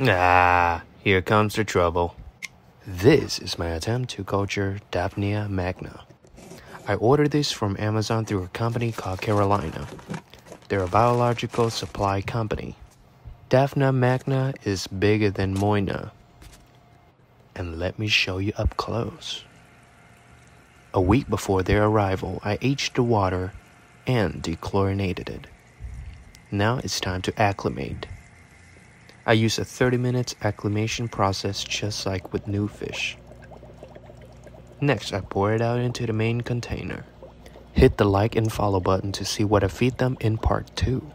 Ah, here comes the trouble. This is my attempt to culture Daphnia magna. I ordered this from Amazon through a company called Carolina. They're a biological supply company. Daphnia magna is bigger than Moina. And let me show you up close. A week before their arrival, I aged the water and dechlorinated it. Now it's time to acclimate. I use a 30 minutes acclimation process just like with new fish. Next, I pour it out into the main container. Hit the like and follow button to see what I feed them in part 2.